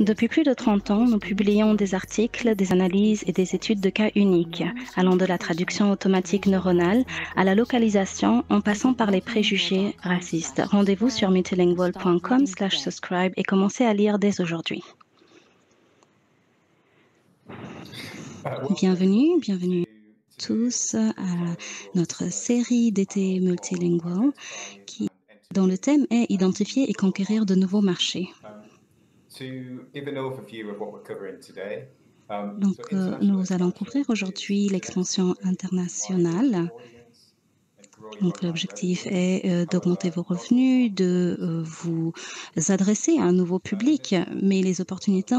Depuis plus de 30 ans, nous publions des articles, des analyses et des études de cas uniques, allant de la traduction automatique neuronale à la localisation en passant par les préjugés racistes. Rendez-vous sur multilingual.com slash subscribe et commencez à lire dès aujourd'hui. Bienvenue, bienvenue tous à notre série d'été multilingual dont le thème est identifier et conquérir de nouveaux marchés. Donc, euh, nous allons couvrir aujourd'hui l'expansion internationale donc l'objectif est euh, d'augmenter vos revenus, de euh, vous adresser à un nouveau public, mais les opportunités,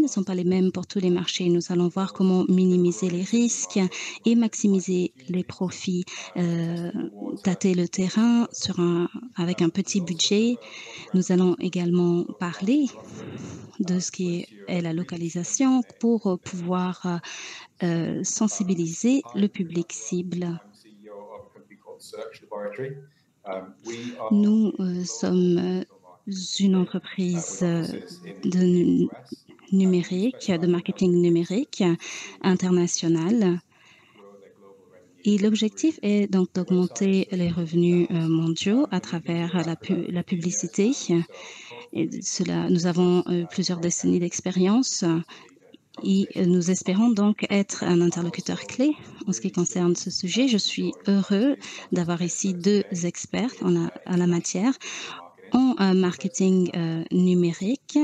ne sont pas les mêmes pour tous les marchés. Nous allons voir comment minimiser les risques et maximiser les profits, euh, tâter le terrain avec un petit budget. Nous allons également parler de ce qui est la localisation pour pouvoir euh, sensibiliser le public cible Nous euh, sommes euh, une entreprise euh, de numérique, de marketing numérique international. Et l'objectif est donc d'augmenter les revenus mondiaux à travers la, la publicité. Et cela, nous avons plusieurs décennies d'expérience et nous espérons donc être un interlocuteur clé en ce qui concerne ce sujet. Je suis heureux d'avoir ici deux experts en la, la matière en euh, marketing euh, numérique.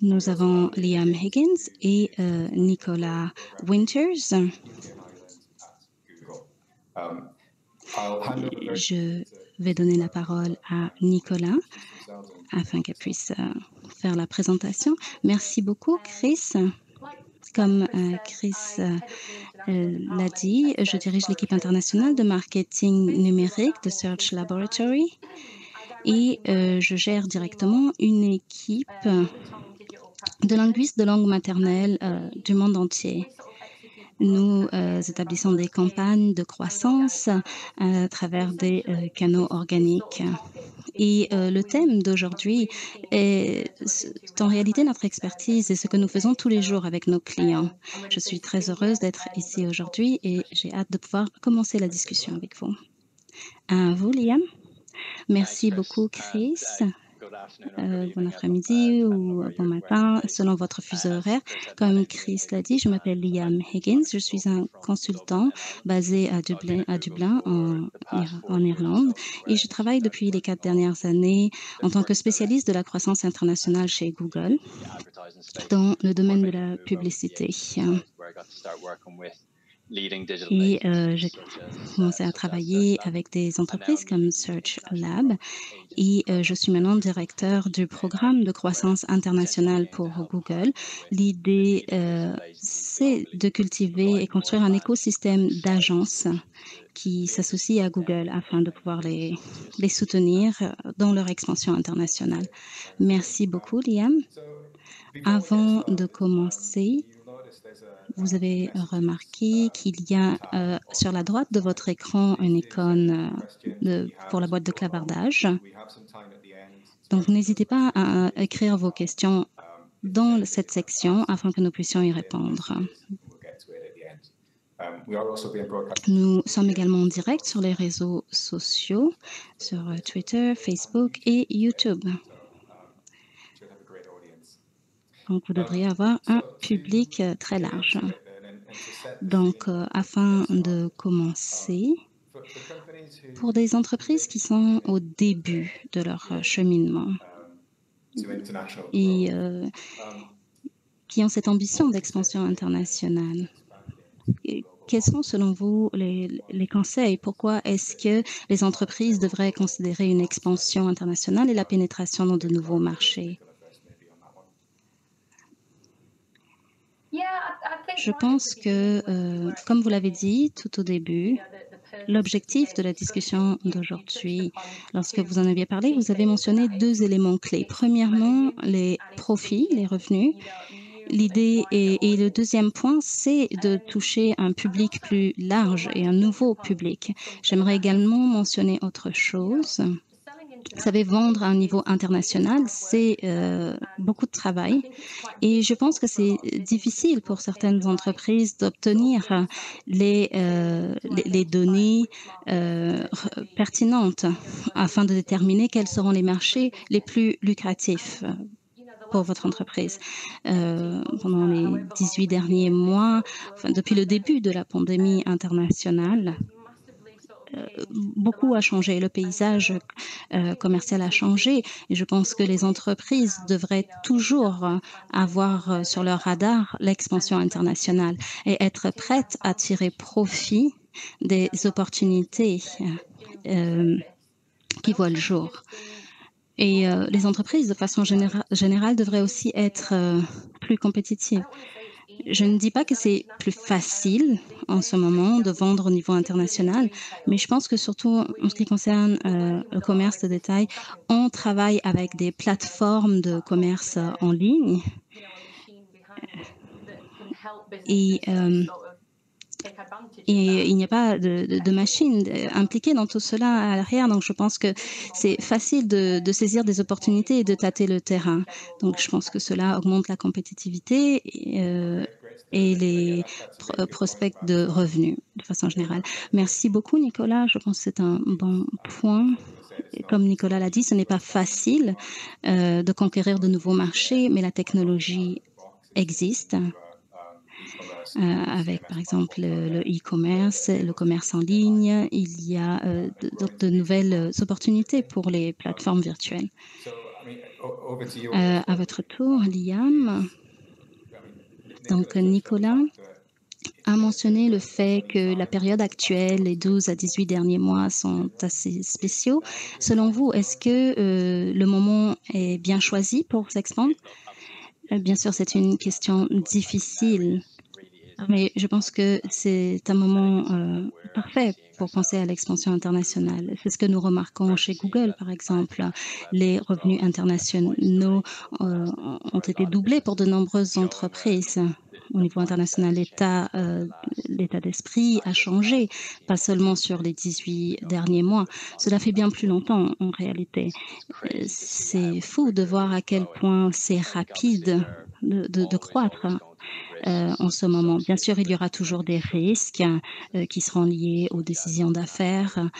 Nous avons Liam Higgins et euh, Nicolas Winters. Je vais donner la parole à Nicolas afin qu'elle puisse faire la présentation. Merci beaucoup, Chris. Comme euh, Chris euh, euh, l'a dit, je dirige l'équipe internationale de marketing numérique de Search Laboratory et je gère directement une équipe de linguistes de langue maternelle du monde entier. Nous euh, établissons des campagnes de croissance euh, à travers des euh, canaux organiques. Et le thème d'aujourd'hui est en réalité notre expertise et ce que nous faisons tous les jours avec nos clients. Je suis très heureuse d'être ici aujourd'hui et j'ai hâte de pouvoir commencer la discussion avec vous. À vous, Liam. Merci beaucoup, Chris. Euh, bon après-midi ou bon matin, selon votre fuseau horaire. Comme Chris l'a dit, je m'appelle Liam Higgins. Je suis un consultant basé à Dublin, à Dublin en, en, Irlande. et je travaille depuis les quatre dernières années en tant que spécialiste de la croissance internationale chez Google dans le domaine de la publicité. Et euh, j'ai commencé à travailler avec des entreprises comme Search Lab et euh, je suis maintenant directeur du programme de croissance internationale pour Google. L'idée, euh, c'est de cultiver et construire un écosystème d'agences qui s'associent à Google afin de pouvoir les, les soutenir dans leur expansion internationale. Merci beaucoup, Liam. Avant de commencer, vous avez remarqué qu'il y a euh, sur la droite de votre écran une icône euh, pour la boîte de clavardage. Donc, n'hésitez pas à écrire vos questions dans cette section afin que nous puissions y répondre. Nous sommes également en direct sur les réseaux sociaux, sur Twitter, Facebook et YouTube. Donc, vous devriez avoir un public euh, très large. Donc, euh, afin de commencer, pour des entreprises qui sont au début de leur euh, cheminement et qui ont cette ambition d'expansion internationale, quels sont selon vous les, les conseils? Pourquoi est-ce que les entreprises devraient considérer une expansion internationale et la pénétration dans de nouveaux marchés? Je pense que, euh, comme vous l'avez dit tout au début, l'objectif de la discussion d'aujourd'hui, lorsque vous en aviez parlé, vous avez mentionné deux éléments clés. Premièrement, les profits, les revenus. L'idée et, le deuxième point, c'est de toucher un public plus large et un nouveau public. J'aimerais également mentionner autre chose savez, vendre à un niveau international, c'est euh, beaucoup de travail et je pense que c'est difficile pour certaines entreprises d'obtenir euh, les, euh, les, les, données pertinentes afin de déterminer quels seront les marchés les plus lucratifs pour votre entreprise. Pendant les 18 derniers mois, enfin, depuis le début de la pandémie internationale, beaucoup a changé, le paysage euh, commercial a changé et je pense que les entreprises devraient toujours avoir sur leur radar l'expansion internationale et être prêtes à tirer profit des opportunités euh, qui voient le jour. Et euh, les entreprises, de façon généra générale, devraient aussi être euh, plus compétitives. Je ne dis pas que c'est plus facile en ce moment de vendre au niveau international, mais je pense que surtout en ce qui concerne euh, le commerce de détail, on travaille avec des plateformes de commerce en ligne. Euh, et il n'y a pas de, machine impliquée dans tout cela à l'arrière. Donc, je pense que c'est facile de, saisir des opportunités et de tâter le terrain. Donc, je pense que cela augmente la compétitivité et, euh, les pro prospects de revenus de façon générale. Merci beaucoup, Nicolas. Je pense que c'est un bon point. Comme Nicolas l'a dit, ce n'est pas facile euh, de conquérir de nouveaux marchés, mais la technologie existe. Euh, avec par exemple le e-commerce, le commerce en ligne. Il y a euh, de, nouvelles opportunités pour les plateformes virtuelles. Euh, à votre tour, Liam. Donc, Nicolas a mentionné le fait que la période actuelle, les 12 à 18 derniers mois, sont assez spéciaux. Selon vous, est-ce que euh, le moment est bien choisi pour s'expandre? Bien sûr, c'est une question difficile mais je pense que c'est un moment euh, parfait pour penser à l'expansion internationale. C'est ce que nous remarquons chez Google, par exemple. Les revenus internationaux euh, ont été doublés pour de nombreuses entreprises. Au niveau international, l'état euh, d'esprit a changé, pas seulement sur les 18 derniers mois. Cela fait bien plus longtemps, en réalité. C'est fou de voir à quel point c'est rapide de, croître en ce moment. Bien sûr, il y aura toujours des risques euh, qui seront liés aux décisions d'affaires.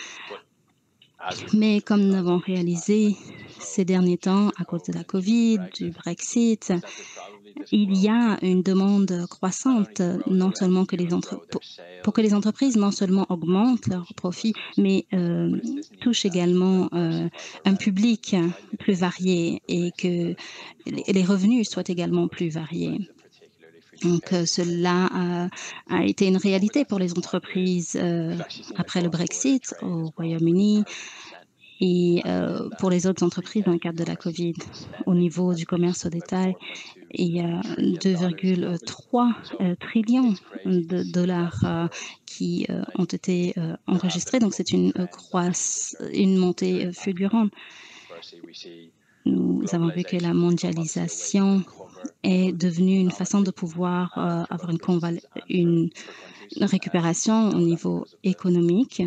Mais comme nous avons réalisé ces derniers temps, à cause de la COVID, du Brexit, il y a une demande croissante, non seulement que pour, que les entreprises non seulement augmentent leurs profits, mais euh, touchent également euh, un public plus varié et que les revenus soient également plus variés. Donc cela a, été une réalité pour les entreprises euh, après le Brexit au Royaume-Uni et euh, pour les autres entreprises dans le cadre de la COVID. Au niveau du commerce au détail, il y a 2,3 euh, trillions de dollars qui ont été enregistrés. Donc c'est une, croisse, une montée fulgurante. Nous avons vu que la mondialisation est devenue une façon de pouvoir euh, avoir une, une, récupération au niveau économique.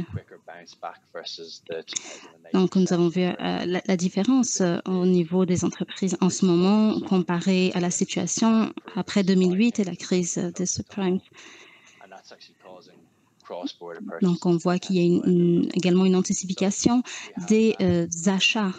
Donc, nous avons vu euh, la, différence euh, au niveau des entreprises en ce moment comparé à la situation après 2008 et la crise des subprimes. Donc, on voit qu'il y a également une intensification des achats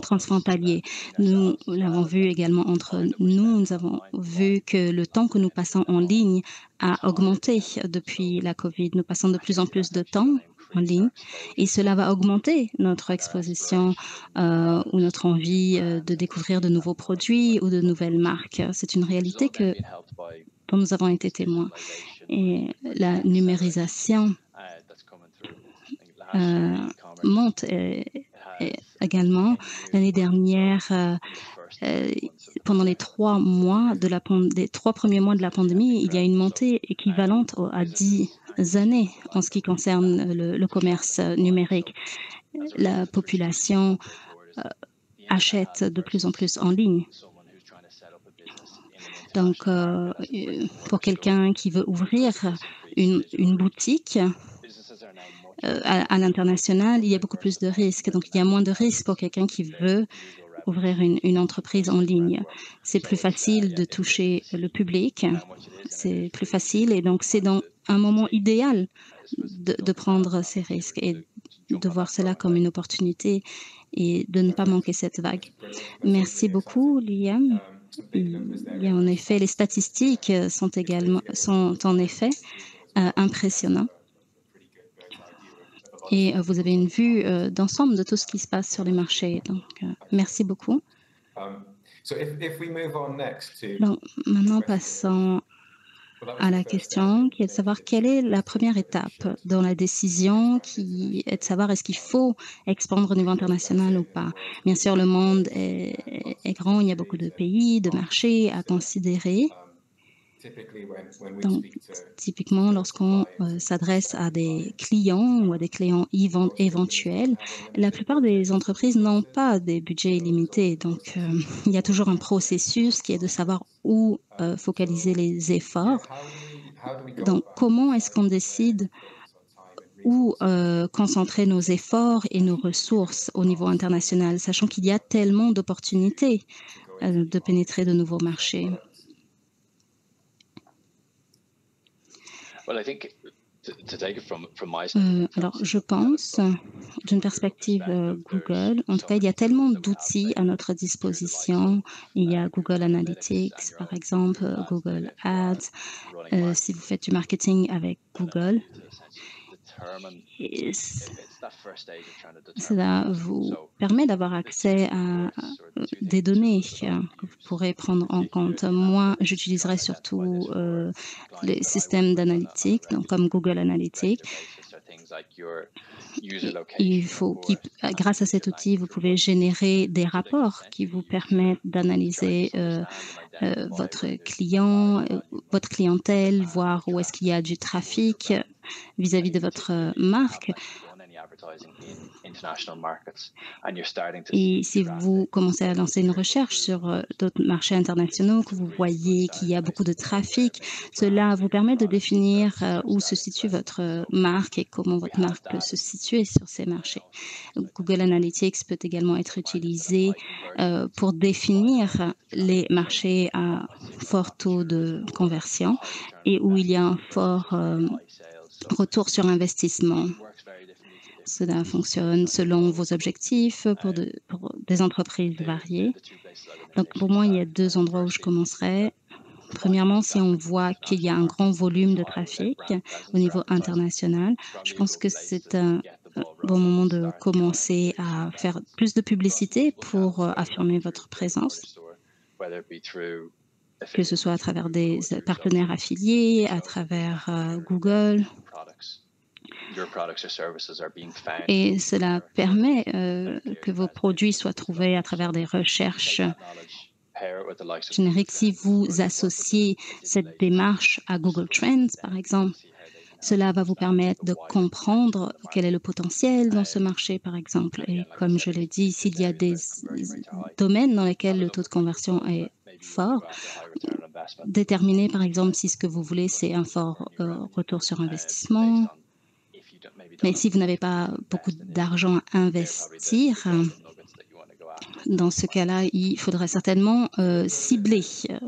transfrontaliers. Nous l'avons vu également entre nous. Nous avons vu que le temps que nous passons en ligne a augmenté depuis la COVID. Nous passons de plus en plus de temps en ligne et cela va augmenter notre exposition euh, ou notre envie euh, de découvrir de nouveaux produits ou de nouvelles marques. C'est une réalité que dont nous avons été témoins. Et la numérisation euh, monte et également. L'année dernière, euh, euh, pendant les trois mois de trois premiers mois de la pandémie, il y a une montée équivalente à dix années en ce qui concerne le, le commerce numérique. La population euh, achète de plus en plus en ligne. Donc, euh, pour quelqu'un qui veut ouvrir une boutique, euh, à, l'international, il y a beaucoup plus de risques. Donc, il y a moins de risques pour quelqu'un qui veut ouvrir une, entreprise en ligne. C'est plus facile de toucher le public, c'est plus facile et donc c'est dans un moment idéal de, prendre ces risques et de voir cela comme une opportunité et de ne pas manquer cette vague. Merci beaucoup, Liam. A en effet, les statistiques sont également sont en effet euh, impressionnantes. Et euh, vous avez une vue euh, d'ensemble de tout ce qui se passe sur les marchés. Donc, euh, merci beaucoup. Um, donc, maintenant, passons à la question qui est de savoir quelle est la première étape dans la décision qui est de savoir est-ce qu'il faut expandre au niveau international ou pas. Bien sûr, le monde est, est grand, il y a beaucoup de pays, de marchés à considérer. Donc, typiquement, lorsqu'on euh, s'adresse à des clients ou à des clients éventuels, la plupart des entreprises n'ont pas des budgets illimités. Donc, euh, il y a toujours un processus qui est de savoir où euh, focaliser les efforts. Donc, comment est-ce qu'on décide où euh, concentrer nos efforts et nos ressources au niveau international, sachant qu'il y a tellement d'opportunités euh, de pénétrer de nouveaux marchés. Alors, je pense, d'une perspective euh, Google, en tout cas, il y a tellement d'outils à notre disposition. Il y a Google Analytics, par exemple, Google Ads. Euh, si vous faites du marketing avec Google, cela vous permet d'avoir accès à des données que vous pourrez prendre en compte. Moi, j'utiliserai surtout euh, les systèmes d'analytique, comme Google Analytics. Il faut, grâce à cet outil, vous pouvez générer des rapports qui vous permettent d'analyser euh, euh, votre client, euh, votre clientèle, voir où est-ce qu'il y a du trafic vis-à-vis -vis de votre marque. Et si vous commencez à lancer une recherche sur euh, d'autres marchés internationaux, que vous voyez qu'il y a beaucoup de trafic, cela vous permet de définir euh, où se situe votre marque et comment votre marque peut se situer sur ces marchés. Google Analytics peut également être utilisé euh, pour définir les marchés à fort taux de conversion et où il y a un fort retour sur investissement. Cela fonctionne selon vos objectifs pour, de, pour, des entreprises variées. Donc, pour moi, il y a deux endroits où je commencerai. Premièrement, si on voit qu'il y a un grand volume de trafic au niveau international, je pense que c'est un bon moment de commencer à faire plus de publicité pour euh, affirmer votre présence que ce soit à travers des partenaires affiliés, à travers euh, Google, et cela permet euh, que vos produits soient trouvés à travers des recherches génériques. Si vous associez cette démarche à Google Trends, par exemple, cela va vous permettre de comprendre quel est le potentiel dans ce marché, par exemple. Et comme je l'ai dit, s'il y a des domaines dans lesquels le taux de conversion est fort, déterminer, par exemple, si ce que vous voulez, c'est un fort euh, retour sur investissement, mais si vous n'avez pas beaucoup d'argent à investir, dans ce cas-là, il faudra certainement euh, cibler euh,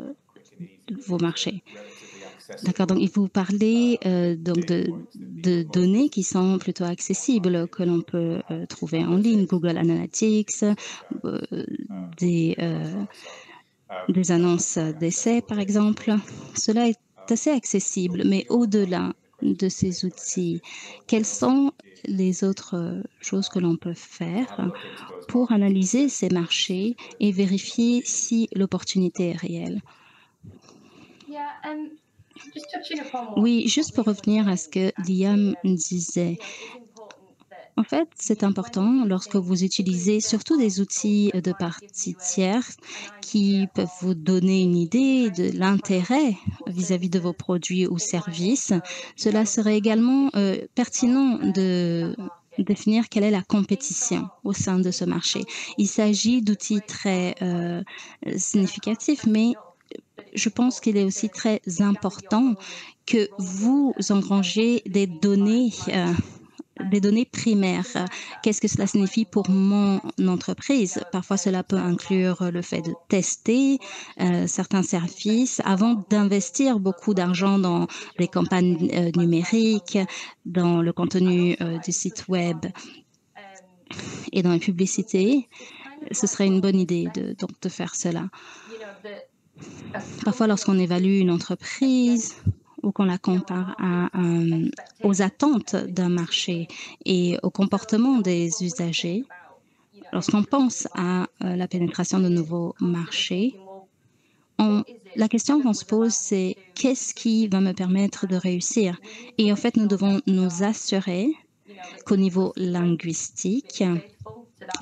vos marchés. D'accord, donc il vous parlez euh, donc de, de, données qui sont plutôt accessibles, que l'on peut euh, trouver en ligne, Google Analytics, euh, des, euh, des annonces d'essais par exemple. Cela est assez accessible, mais au-delà, de ces outils Quelles sont les autres euh, choses que l'on peut faire pour analyser ces marchés et vérifier si l'opportunité est réelle? Um, Oui, juste pour revenir à ce que Liam disait, en fait, c'est important lorsque vous utilisez surtout des outils de parties tierces qui peuvent vous donner une idée de l'intérêt vis-à-vis de vos produits ou services. Cela serait également euh, pertinent de définir quelle est la compétition au sein de ce marché. Il s'agit d'outils très euh, significatifs, mais je pense qu'il est aussi très important que vous engrangez des données euh, des données primaires. Qu'est-ce que cela signifie pour mon entreprise? Parfois, cela peut inclure le fait de tester euh, certains services avant d'investir beaucoup d'argent dans les campagnes euh, numériques, dans le contenu du site web et dans les publicités. Ce serait une bonne idée de, donc, de faire cela. Parfois, lorsqu'on évalue une entreprise, ou qu'on la compare euh, aux attentes d'un marché et au comportement des usagers, lorsqu'on pense à euh, la pénétration de nouveaux marchés, la question qu'on se pose, c'est qu'est-ce qui va me permettre de réussir? Et en fait, nous devons nous assurer qu'au niveau linguistique,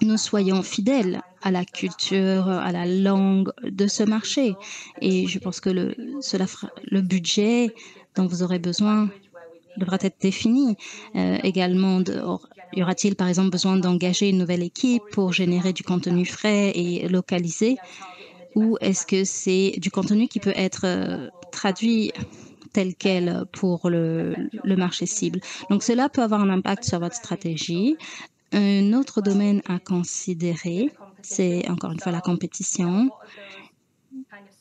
nous soyons fidèles à la culture, à la langue de ce marché. Et je pense que le, cela le budget dont vous aurez besoin devra être défini. Euh, également, de, y aura-t-il par exemple besoin d'engager une nouvelle équipe pour générer du contenu frais et localisé? Ou est-ce que c'est du contenu qui peut être euh, traduit tel quel pour le, marché cible? Donc cela peut avoir un impact sur votre stratégie. Un autre domaine à considérer, c'est encore une fois la compétition.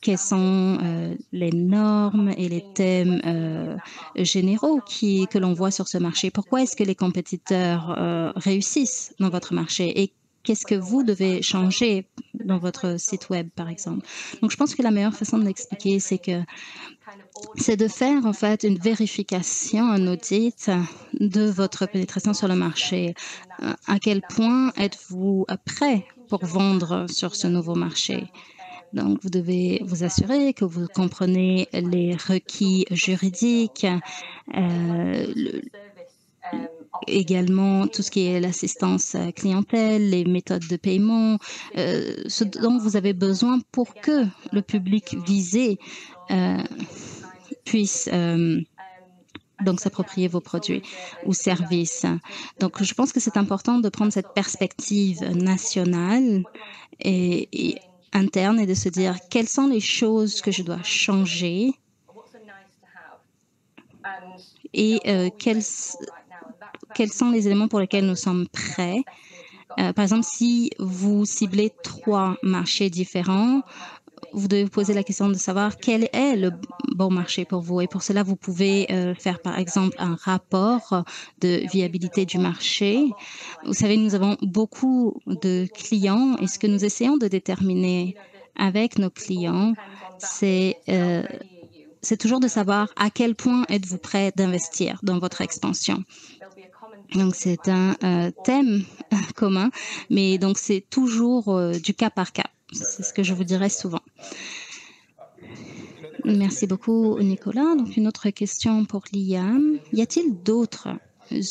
Quelles sont euh, les normes et les thèmes euh, généraux que l'on voit sur ce marché? Pourquoi est-ce que les compétiteurs euh, réussissent dans votre marché? Et qu'est-ce que vous devez changer dans votre site web, par exemple? Donc, je pense que la meilleure façon de l'expliquer, c'est que c'est de faire en fait une vérification, un audit de votre pénétration sur le marché. À quel point êtes-vous prêt pour vendre sur ce nouveau marché? Donc, vous devez vous assurer que vous comprenez les requis juridiques, euh, également tout ce qui est l'assistance clientèle, les méthodes de paiement, euh, ce dont vous avez besoin pour que le public visé euh, puissent euh, donc s'approprier vos produits ou services. Donc, je pense que c'est important de prendre cette perspective nationale et, interne et de se dire quelles sont les choses que je dois changer et euh, quels, quels sont les éléments pour lesquels nous sommes prêts? Euh, par exemple, si vous ciblez trois marchés différents, vous devez vous poser la question de savoir quel est le bon marché pour vous. Et pour cela, vous pouvez euh, faire, par exemple, un rapport de viabilité du marché. Vous savez, nous avons beaucoup de clients et ce que nous essayons de déterminer avec nos clients, c'est euh, c'est toujours de savoir à quel point êtes-vous prêt d'investir dans votre expansion. Donc c'est un euh, thème commun, mais donc c'est toujours euh, du cas par cas. C'est ce que je vous dirais souvent. Merci beaucoup, Nicolas. Donc, une autre question pour Liam. Y a-t-il d'autres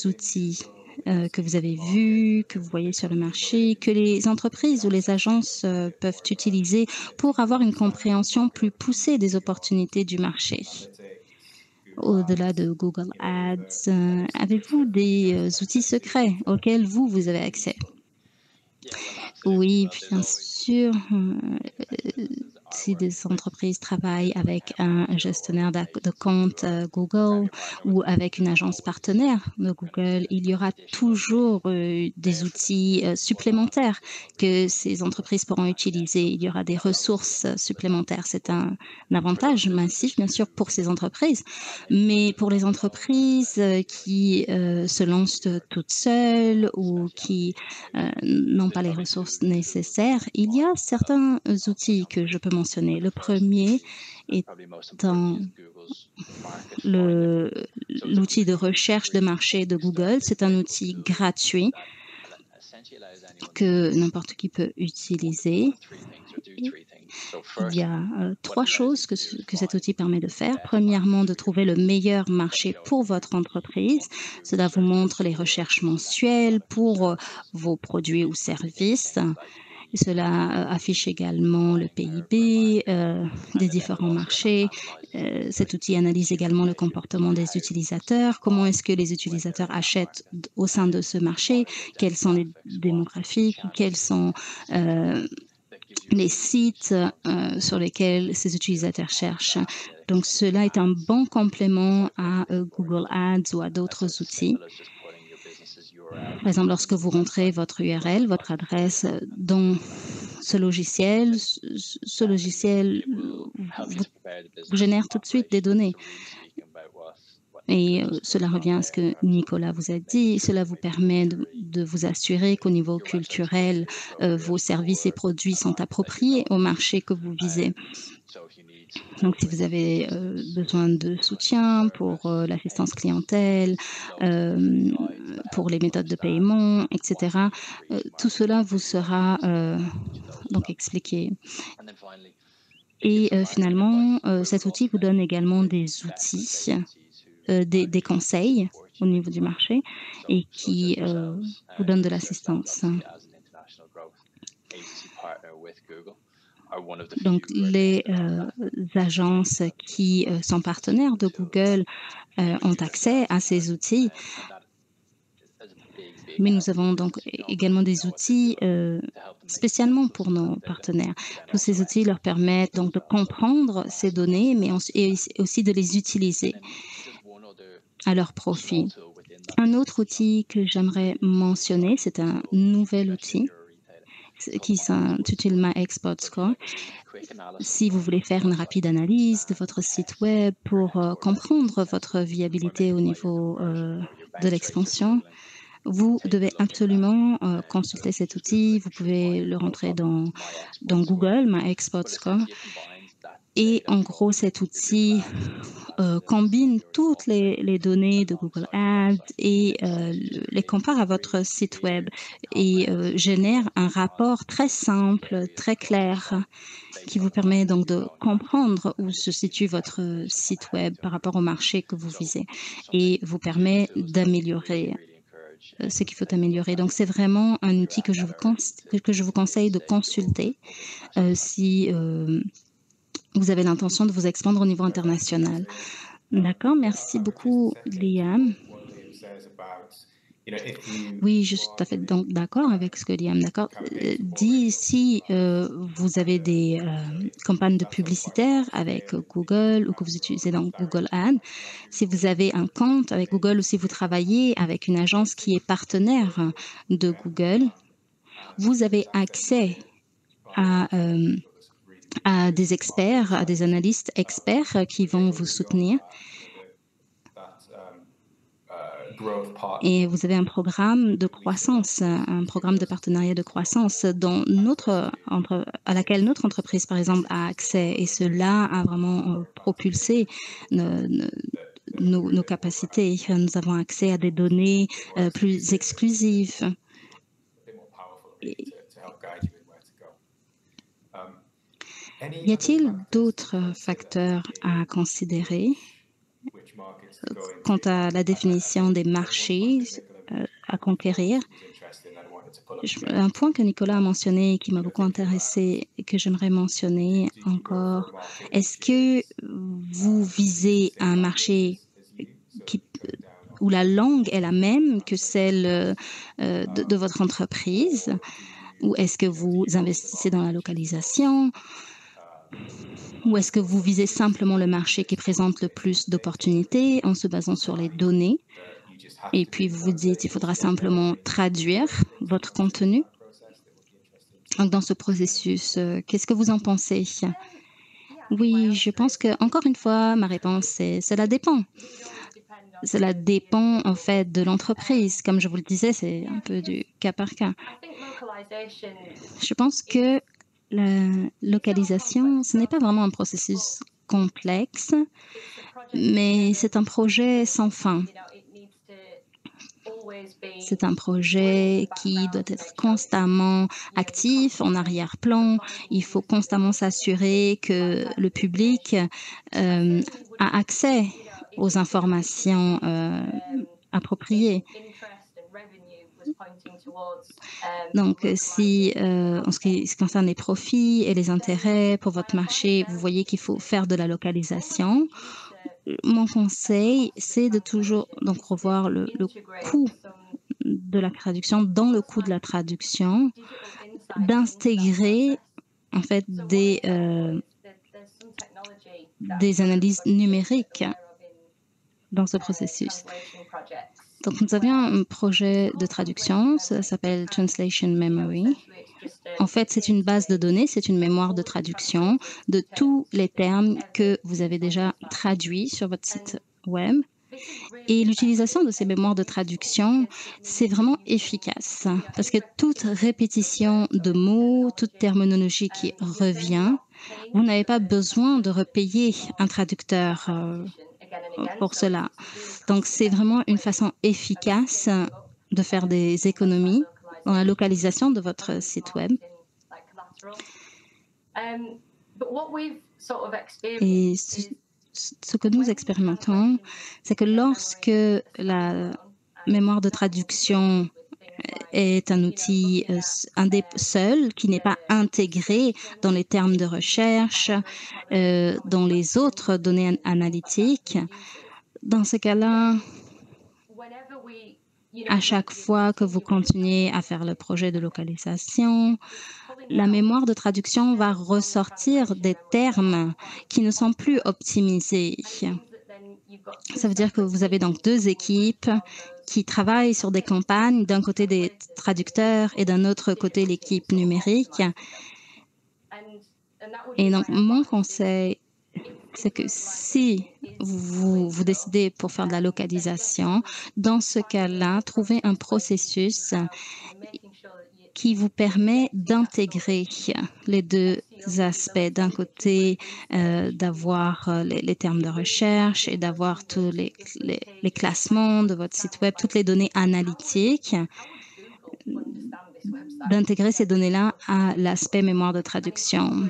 outils euh, que vous avez vus, que vous voyez sur le marché, que les entreprises ou les agences euh, peuvent utiliser pour avoir une compréhension plus poussée des opportunités du marché? Au-delà de Google Ads, euh, avez-vous des euh, outils secrets auxquels vous, vous avez accès? Oui, bien sûr. Si des entreprises travaillent avec un gestionnaire de compte euh, Google ou avec une agence partenaire de Google, il y aura toujours euh, des outils euh, supplémentaires que ces entreprises pourront utiliser. Il y aura des ressources supplémentaires. C'est un, avantage massif, bien sûr, pour ces entreprises. Mais pour les entreprises qui se lancent toutes seules ou qui n'ont pas les ressources nécessaires, il y a certains outils que je peux Le premier est l'outil de recherche de marché de Google. C'est un outil gratuit que n'importe qui peut utiliser. Il y a euh, trois choses que, que, cet outil permet de faire. Premièrement, de trouver le meilleur marché pour votre entreprise. Cela vous montre les recherches mensuelles pour euh, vos produits ou services. Cela affiche également le PIB euh, des différents marchés. Euh, cet outil analyse également le comportement des utilisateurs. Comment est-ce que les utilisateurs achètent au sein de ce marché? Quelles sont les démographiques? Quels sont euh, les sites sur lesquels ces utilisateurs cherchent? Donc, cela est un bon complément à Google Ads ou à d'autres outils. Par exemple, lorsque vous rentrez votre URL, votre adresse dans ce logiciel, ce logiciel vous, vous génère tout de suite des données. Et euh, cela revient à ce que Nicolas vous a dit. Cela vous permet de, de vous assurer qu'au niveau culturel, euh, vos services et produits sont appropriés au marché que vous visez. Donc, si vous avez euh, besoin de soutien pour euh, l'assistance clientèle, euh, pour les méthodes de paiement, etc., tout cela vous sera donc expliqué. Et finalement, cet outil vous donne également des outils des, des, conseils au niveau du marché et qui vous donne de l'assistance. Donc, les euh, agences qui euh, sont partenaires de Google euh, ont accès à ces outils. Mais nous avons donc également des outils spécialement pour nos partenaires. Tous ces outils leur permettent donc de comprendre ces données, mais aussi de les utiliser à leur profit. Un autre outil que j'aimerais mentionner, c'est un nouvel outil qui s'intitule My Export Score. Si vous voulez faire une rapide analyse de votre site web pour euh, comprendre votre viabilité au niveau euh, de l'expansion, vous devez absolument euh, consulter cet outil. Vous pouvez le rentrer dans, dans Google, My Export Score, et en gros, cet outil euh, combine toutes les, données de Google Ads et euh, les compare à votre site web et euh, génère un rapport très simple, très clair, qui vous permet donc de comprendre où se situe votre site web par rapport au marché que vous visez et vous permet d'améliorer ce qu'il faut améliorer. Donc, c'est vraiment un outil que je vous, que je vous conseille de consulter si vous avez l'intention de vous expandre au niveau international. D'accord, merci beaucoup, Liam. Oui, je suis tout à fait d'accord avec ce que Liam euh, dit. Si euh, vous avez des euh, campagnes de publicitaires avec Google ou que vous utilisez dans Google Ads, si vous avez un compte avec Google ou si vous travaillez avec une agence qui est partenaire de Google, vous avez accès à à des experts, à des analystes experts qui vont vous soutenir. Et vous avez un programme de croissance, un programme de partenariat de croissance dont notre, à laquelle notre entreprise, par exemple, a accès. Et cela a vraiment euh, propulsé nos, nos, nos capacités. Nous avons accès à des données euh, plus exclusives. Y a-t-il d'autres facteurs à considérer euh, quant à la définition des marchés euh, à conquérir? Un point que Nicolas a mentionné et qui m'a beaucoup intéressé et que j'aimerais mentionner encore, est-ce que vous visez un marché où la langue est la même que celle euh, de votre entreprise? Ou est-ce que vous investissez dans la localisation? Ou est-ce que vous visez simplement le marché qui présente le plus d'opportunités en se basant sur les données et puis vous vous dites il faudra simplement traduire votre contenu? Dans ce processus, euh, qu'est-ce que vous en pensez? Oui, je pense que encore une fois, ma réponse c'est cela dépend. Cela dépend en fait de l'entreprise. Comme je vous le disais, c'est un peu du cas par cas. Je pense que la localisation, ce n'est pas vraiment un processus complexe, mais c'est un projet sans fin. C'est un projet qui doit être constamment actif, en arrière-plan. Il faut constamment s'assurer que le public euh, a accès aux informations euh, appropriées. Donc, si euh, en ce qui concerne les profits et les intérêts pour votre marché, vous voyez qu'il faut faire de la localisation. Mon conseil, c'est de toujours donc revoir le, le coût de la traduction dans le coût de la traduction, d'intégrer en fait des euh, des analyses numériques dans ce processus. Donc, nous avions un projet de traduction, ça s'appelle Translation Memory. En fait, c'est une base de données, c'est une mémoire de traduction de tous les termes que vous avez déjà traduits sur votre site web. Et l'utilisation de ces mémoires de traduction, c'est vraiment efficace parce que toute répétition de mots, toute terminologie qui revient, vous n'avez pas besoin de repayer un traducteur euh, pour cela. Donc, c'est vraiment une façon efficace de faire des économies dans la localisation de votre site web. Et ce, que nous expérimentons, c'est que lorsque la mémoire de traduction est un outil euh, seuls qui n'est pas intégré dans les termes de recherche, euh, dans les autres données analytiques. Dans ce cas-là, à chaque fois que vous continuez à faire le projet de localisation, la mémoire de traduction va ressortir des termes qui ne sont plus optimisés. Ça veut dire que vous avez donc deux équipes qui travaillent sur des campagnes, d'un côté des traducteurs et d'un autre côté l'équipe numérique. Et donc, mon conseil, c'est que si vous, vous décidez pour faire de la localisation, dans ce cas-là, trouvez un processus qui vous permet d'intégrer les deux aspects. D'un côté, euh, d'avoir euh, les, termes de recherche et d'avoir tous les, les, classements de votre site web, toutes les données analytiques, d'intégrer ces données-là à l'aspect mémoire de traduction.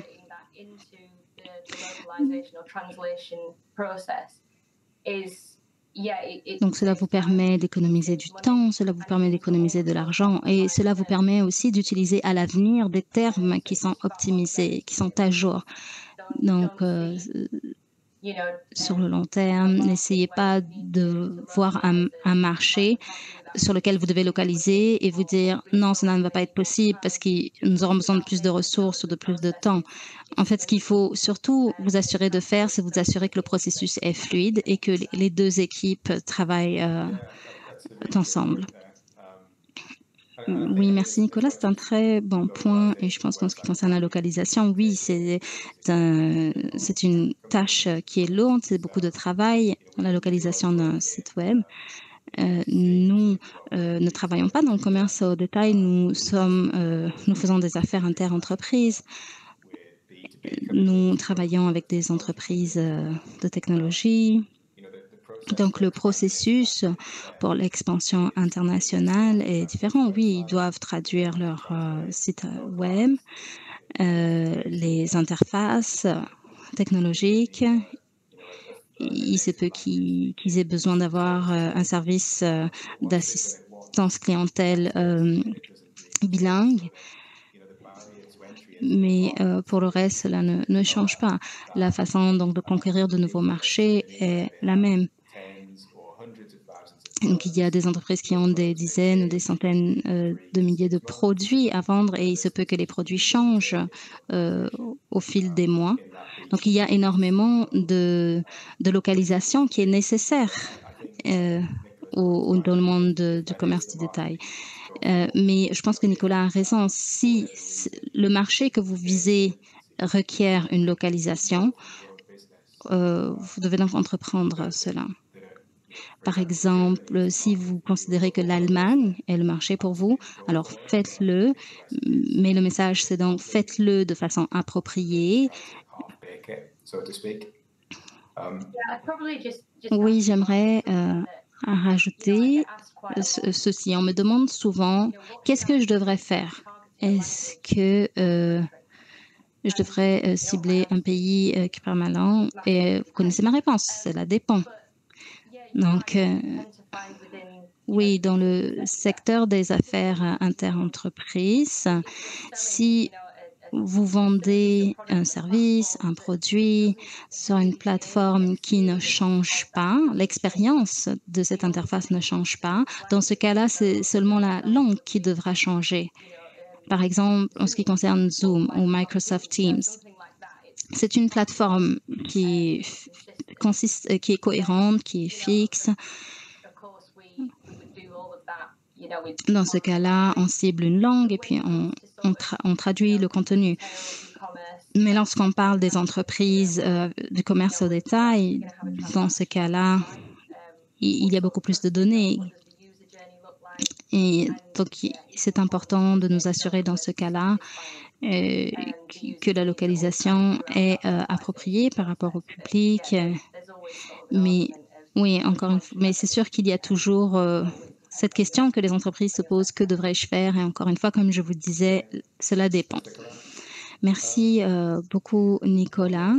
Donc cela vous permet d'économiser du temps, cela vous permet d'économiser de l'argent et cela vous permet aussi d'utiliser à l'avenir des termes qui sont optimisés, qui sont à jour. Donc euh, sur le long terme, n'essayez pas de voir un, un marché sur lequel vous devez localiser et vous dire non, cela ne va pas être possible parce que nous aurons besoin de plus de ressources ou de plus de temps. En fait, ce qu'il faut surtout vous assurer de faire, c'est vous assurer que le processus est fluide et que les deux équipes travaillent euh, ensemble. Oui, merci Nicolas. C'est un très bon point et je pense qu'en ce qui concerne la localisation, oui, c'est un, une tâche qui est lourde, c'est beaucoup de travail, la localisation d'un site web. Euh, nous euh, ne travaillons pas dans le commerce au détail, nous, sommes, euh, nous faisons des affaires inter-entreprises. Nous travaillons avec des entreprises de technologie. Donc, le processus pour l'expansion internationale est différent. Oui, ils doivent traduire leur site web, les interfaces technologiques il se peut qu'ils aient besoin d'avoir euh, un service euh, d'assistance clientèle euh, bilingue. Mais pour le reste, cela ne, change pas. La façon donc de conquérir de nouveaux marchés est la même. Donc, il y a des entreprises qui ont des dizaines ou des centaines de milliers de produits à vendre et il se peut que les produits changent au fil des mois. Donc, il y a énormément de, localisation qui est nécessaire euh, dans le monde du commerce du détail. Euh, mais je pense que Nicolas a raison. Si le marché que vous visez requiert une localisation, euh, vous devez donc entreprendre cela. Par exemple, si vous considérez que l'Allemagne est le marché pour vous, alors faites-le. Mais le message, c'est donc faites-le de façon appropriée oui, j'aimerais euh, rajouter ceci. On me demande souvent qu'est-ce que je devrais faire? Est-ce que euh, je devrais euh, cibler un pays qui parle ma langue Et vous connaissez ma réponse, cela dépend. Donc, oui, dans le secteur des affaires interentreprises, si vous vendez un service, un produit sur une plateforme qui ne change pas, l'expérience de cette interface ne change pas, dans ce cas-là, c'est seulement la langue qui devra changer. Par exemple, en ce qui concerne Zoom ou Microsoft Teams, c'est une plateforme qui, consiste, qui est cohérente, qui est fixe. Dans ce cas-là, on cible une langue et puis on, on, tra on traduit le contenu. Mais lorsqu'on parle des entreprises euh, du commerce au détail, dans ce cas-là, il y a beaucoup plus de données. Et donc, c'est important de nous assurer dans ce cas-là euh, que la localisation est euh, appropriée par rapport au public. Mais oui, encore une fois, mais c'est sûr qu'il y a toujours cette question que les entreprises se posent, que devrais-je faire? Et encore une fois, comme je vous disais, cela dépend. Merci euh, beaucoup, Nicolas.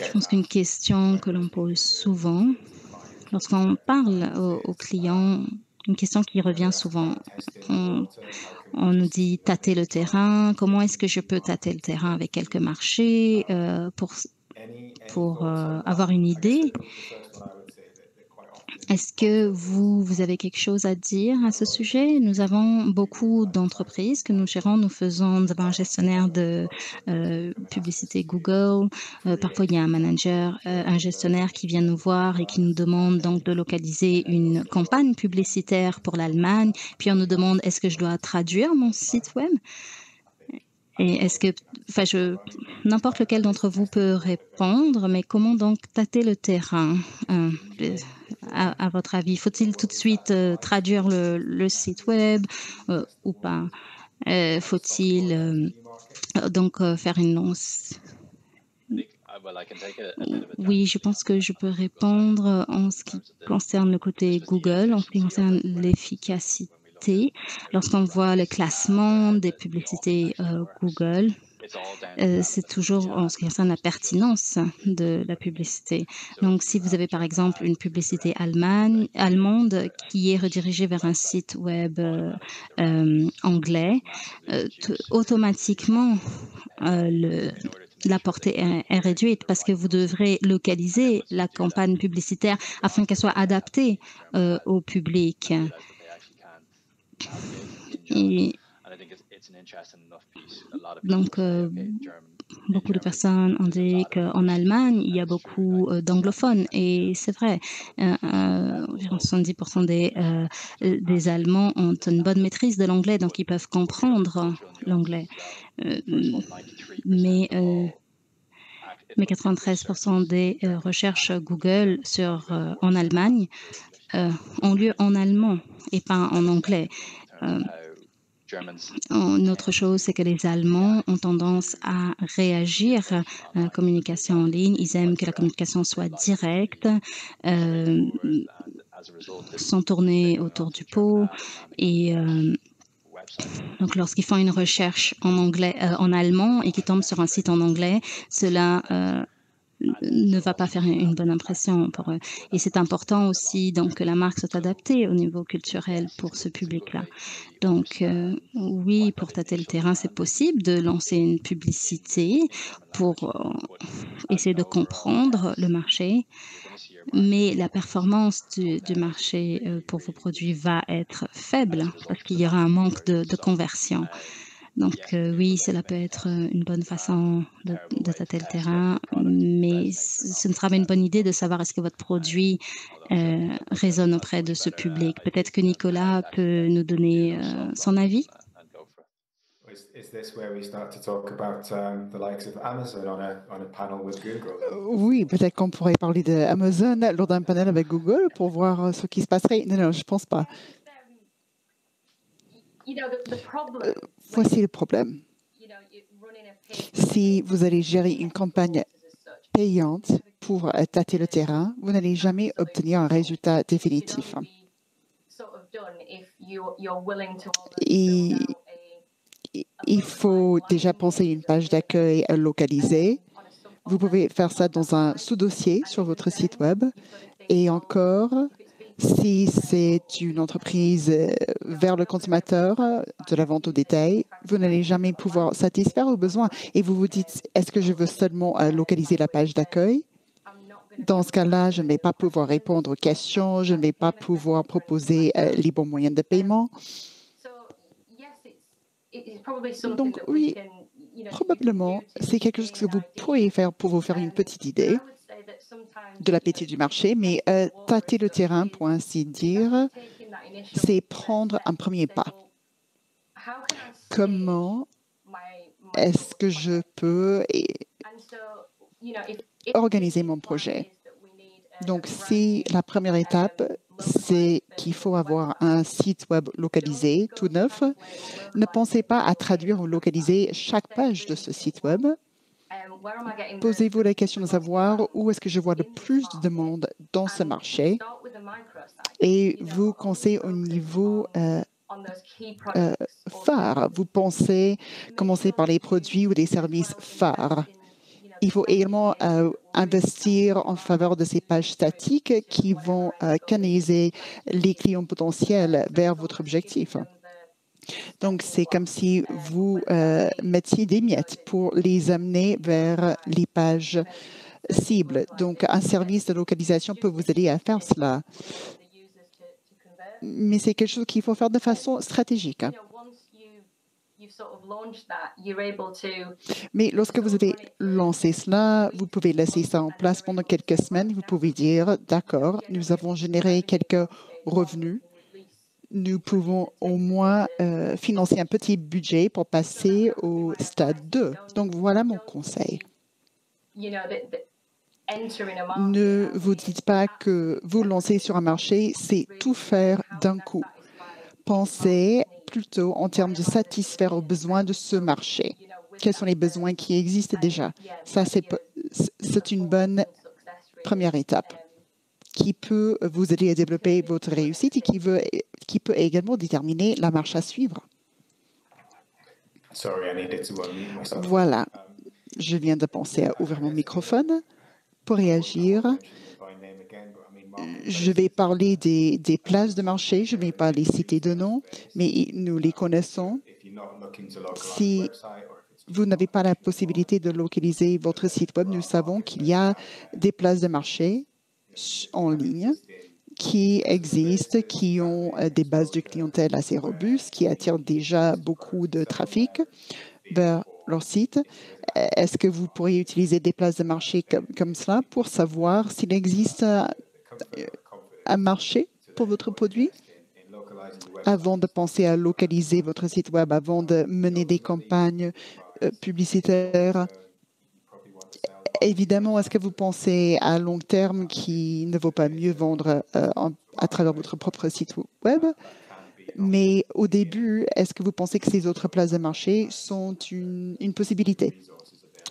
Je pense qu'une question que l'on pose souvent lorsqu'on parle aux, clients, une question qui revient souvent, on, nous dit tâter le terrain, comment est-ce que je peux tâter le terrain avec quelques marchés euh, pour pour euh, avoir une idée? Est-ce que vous, vous avez quelque chose à dire à ce sujet? Nous avons beaucoup d'entreprises que nous gérons. Nous faisons, avons un gestionnaire de euh, publicité Google. Euh, parfois, il y a un manager, euh, un gestionnaire qui vient nous voir et qui nous demande donc de localiser une campagne publicitaire pour l'Allemagne. Puis on nous demande est-ce que je dois traduire mon site web? Et est-ce que, enfin, je, n'importe lequel d'entre vous peut répondre, mais comment donc tâter le terrain euh, à, votre avis? Faut-il tout de suite euh, traduire le, site web euh, ou pas? Faut-il donc faire une annonce oui, je pense que je peux répondre en ce qui concerne le côté Google, en ce qui concerne l'efficacité Lorsqu'on voit le classement des publicités euh, Google, euh, c'est toujours en ce qui concerne la pertinence de la publicité. Donc, si vous avez par exemple une publicité allemande qui est redirigée vers un site web euh, anglais, automatiquement, la portée est, réduite parce que vous devrez localiser la campagne publicitaire afin qu'elle soit adaptée au public. Et donc, euh, beaucoup de personnes ont dit qu'en Allemagne, il y a beaucoup euh, d'anglophones. Et c'est vrai, euh, environ 70% des, euh, des Allemands ont une bonne maîtrise de l'anglais, donc ils peuvent comprendre l'anglais. Mais mais 93% des recherches Google sur, en Allemagne ont lieu en allemand et pas en anglais. Euh, une autre chose, c'est que les Allemands ont tendance à réagir à la communication en ligne. Ils aiment que la communication soit directe, euh, sans tourner autour du pot. Et euh, donc, lorsqu'ils font une recherche en anglais, euh, en allemand et qu'ils tombent sur un site en anglais, cela euh, ne va pas faire une bonne impression pour eux. Et c'est important aussi donc que la marque soit adaptée au niveau culturel pour ce public-là. Donc euh, oui, pour tâter le terrain, c'est possible de lancer une publicité pour euh, essayer de comprendre le marché, mais la performance du, marché euh, pour vos produits va être faible parce qu'il y aura un manque de conversion. Donc euh, oui, cela peut être euh, une bonne façon de, de tâter le terrain, mais ce ne sera pas une bonne idée de savoir est-ce que votre produit euh, résonne auprès de ce public. Peut-être que Nicolas peut nous donner euh, son avis. Oui, peut-être qu'on pourrait parler d'Amazon lors d'un panel avec Google pour voir ce qui se passerait. Non, non, je ne pense pas. Euh, voici le problème. Si vous allez gérer une campagne payante pour tâter le terrain, vous n'allez jamais obtenir un résultat définitif. Et il faut déjà penser à une page d'accueil localisée. Vous pouvez faire ça dans un sous-dossier sur votre site web. Et encore, si c'est une entreprise euh, vers le consommateur, de la vente au détail, vous n'allez jamais pouvoir satisfaire aux besoins. Et vous vous dites, est-ce que je veux seulement euh, localiser la page d'accueil? Dans ce cas-là, je ne vais pas pouvoir répondre aux questions, je ne vais pas pouvoir proposer euh, les bons moyens de paiement. Donc oui, probablement, c'est quelque chose que vous pourriez faire pour vous faire une petite idée de l'appétit du marché, mais euh, tâter le terrain, pour ainsi dire, c'est prendre un premier pas. Comment est-ce que je peux organiser mon projet? Donc, si la première étape, c'est qu'il faut avoir un site web localisé, tout neuf, ne pensez pas à traduire ou localiser chaque page de ce site web. Posez-vous la question de savoir où est-ce que je vois le plus de demandes dans ce marché et vous conseillez au niveau euh, euh, phare. Vous pensez commencer par les produits ou les services phares. Il faut également euh, investir en faveur de ces pages statiques qui vont canaliser les clients potentiels vers votre objectif. Donc, c'est comme si vous euh, mettiez des miettes pour les amener vers les pages cibles. Donc, un service de localisation peut vous aider à faire cela. Mais c'est quelque chose qu'il faut faire de façon stratégique. Mais lorsque vous avez lancé cela, vous pouvez laisser ça en place pendant quelques semaines. Vous pouvez dire, d'accord, nous avons généré quelques revenus nous pouvons au moins euh, financer un petit budget pour passer au stade 2. Donc voilà mon conseil. Ne vous dites pas que vous lancer sur un marché, c'est tout faire d'un coup. Pensez plutôt en termes de satisfaire aux besoins de ce marché. Quels sont les besoins qui existent déjà? Ça, c'est une bonne première étape qui peut vous aider à développer votre réussite et qui, veut, qui peut également déterminer la marche à suivre. Voilà, je viens de penser à ouvrir mon microphone pour réagir. Je vais parler des, des places de marché, je ne vais pas les citer de nom, mais nous les connaissons. Si vous n'avez pas la possibilité de localiser votre site web, nous savons qu'il y a des places de marché en ligne qui existent, qui ont euh, des bases de clientèle assez robustes, qui attirent déjà beaucoup de trafic vers leur site. Est-ce que vous pourriez utiliser des places de marché comme, cela pour savoir s'il existe euh, un marché pour votre produit? Avant de penser à localiser votre site Web, avant de mener des campagnes euh, publicitaires Évidemment, est-ce que vous pensez à long terme qu'il ne vaut pas mieux vendre euh, à travers votre propre site web? Mais au début, est-ce que vous pensez que ces autres places de marché sont une, possibilité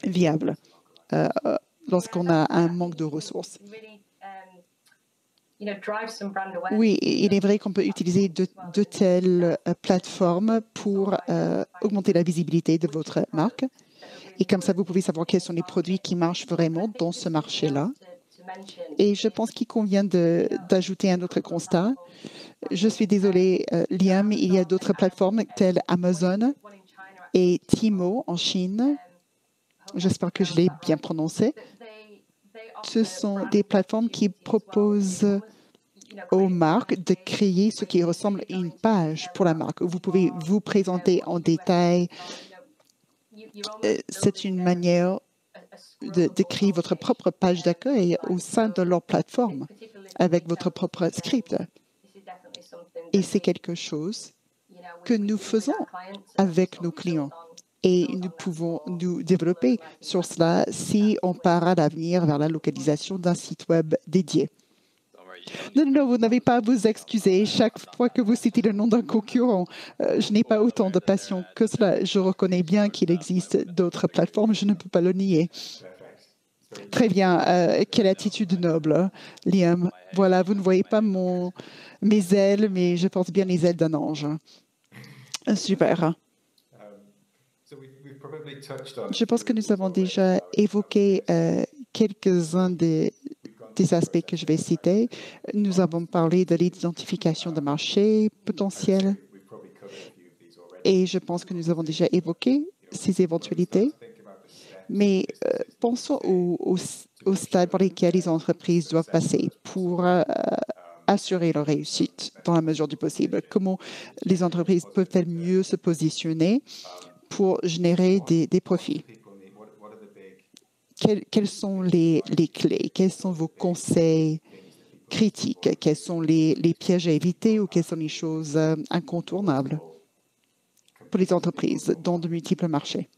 viable euh, lorsqu'on a un manque de ressources? Oui, il est vrai qu'on peut utiliser de, telles euh, plateformes pour augmenter la visibilité de votre marque. Et comme ça, vous pouvez savoir quels sont les produits qui marchent vraiment dans ce marché-là. Et je pense qu'il convient d'ajouter un autre constat. Je suis désolée, euh, Liam, il y a d'autres plateformes telles Amazon et Timo en Chine. J'espère que je l'ai bien prononcé. Ce sont des plateformes qui proposent aux marques de créer ce qui ressemble à une page pour la marque. Vous pouvez vous présenter en détail c'est une manière de, créer votre propre page d'accueil au sein de leur plateforme avec votre propre script. Et c'est quelque chose que nous faisons avec nos clients. Et nous pouvons nous développer sur cela si on part à l'avenir vers la localisation d'un site Web dédié. Non, non, vous n'avez pas à vous excuser. Chaque fois que vous citez le nom d'un concurrent, euh, je n'ai pas autant de passion que cela. Je reconnais bien qu'il existe d'autres plateformes, je ne peux pas le nier. Très bien. Euh, quelle attitude noble, Liam. Voilà, vous ne voyez pas mes ailes, mais je porte bien les ailes d'un ange. Super. Je pense que nous avons déjà évoqué euh, quelques-uns des, des aspects que je vais citer. Nous avons parlé de l'identification de marché potentiel et je pense que nous avons déjà évoqué ces éventualités. Mais euh, pensons au, stade par lequel les entreprises doivent passer pour euh, assurer leur réussite dans la mesure du possible. Comment les entreprises peuvent-elles mieux se positionner pour générer des profits? Quelles, sont les, clés? Quels sont vos conseils critiques? Quels sont les, les, pièges à éviter ou quelles sont les choses incontournables pour les entreprises dans de multiples marchés?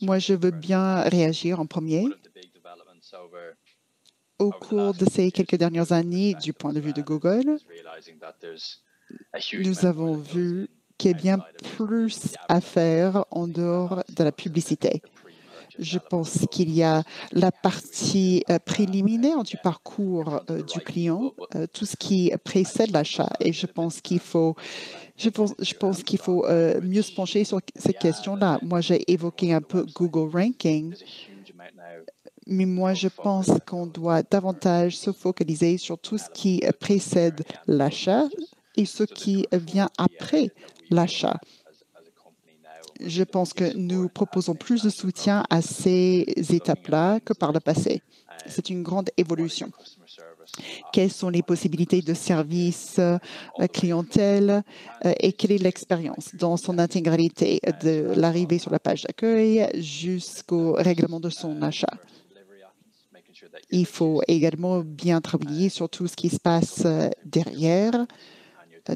Moi, je veux bien réagir en premier. Au cours de ces quelques dernières années, du point de vue de Google, nous avons vu qu'il y a bien plus à faire en dehors de la publicité. Je pense qu'il y a la partie euh, préliminaire du parcours euh, du client, euh, tout ce qui précède l'achat. Et je pense qu'il faut, je pense, qu'il faut mieux se pencher sur cette question-là. Moi, j'ai évoqué un peu Google Ranking. Mais moi, je pense qu'on doit davantage se focaliser sur tout ce qui précède l'achat et ce qui vient après l'achat je pense que nous proposons plus de soutien à ces étapes-là que par le passé. C'est une grande évolution. Quelles sont les possibilités de service euh, clientèle euh, et quelle est l'expérience dans son intégralité de l'arrivée sur la page d'accueil jusqu'au règlement de son achat? Il faut également bien travailler sur tout ce qui se passe euh, derrière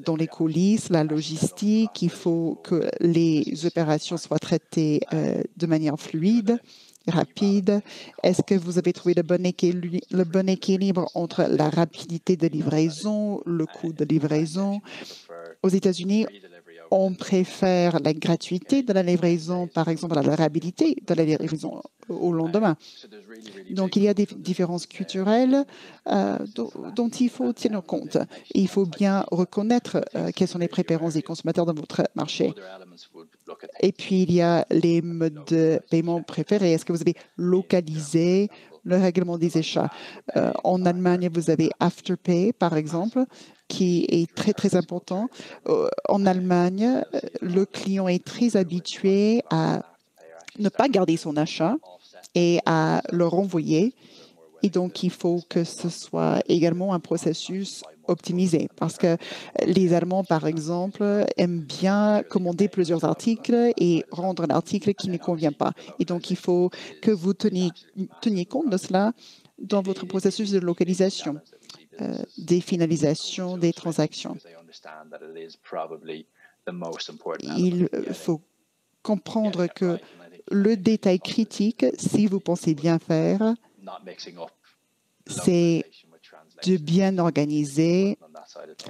dans les coulisses, la logistique. Il faut que les opérations soient traitées euh, de manière fluide, rapide. Est-ce que vous avez trouvé le bon, le bon équilibre entre la rapidité de livraison, le coût de livraison? Aux États-Unis, on préfère la gratuité de la livraison, par exemple la durabilité de la livraison au lendemain. Donc, il y a des différences culturelles euh, dont, il faut tenir compte. il faut bien reconnaître euh, quelles sont les préférences des consommateurs dans votre marché. Et puis, il y a les modes de paiement préférés. Est-ce que vous avez localisé le règlement des achats? Euh, en Allemagne, vous avez Afterpay, par exemple, qui est très, très important. En Allemagne, le client est très habitué à ne pas garder son achat et à le renvoyer. Et donc, il faut que ce soit également un processus optimisé parce que les Allemands, par exemple, aiment bien commander plusieurs articles et rendre un article qui ne convient pas. Et donc, il faut que vous teniez, teniez compte de cela dans votre processus de localisation, euh, des finalisations des transactions. Il faut comprendre que le détail critique, si vous pensez bien faire, c'est de bien organiser